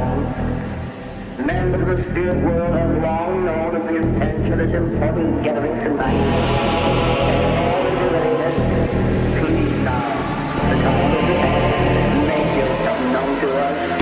known. Members of the spirit world have long known of the intention of this important gathering tonight. And all readiness, please now, the time of the day, Make yourself known to us.